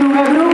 número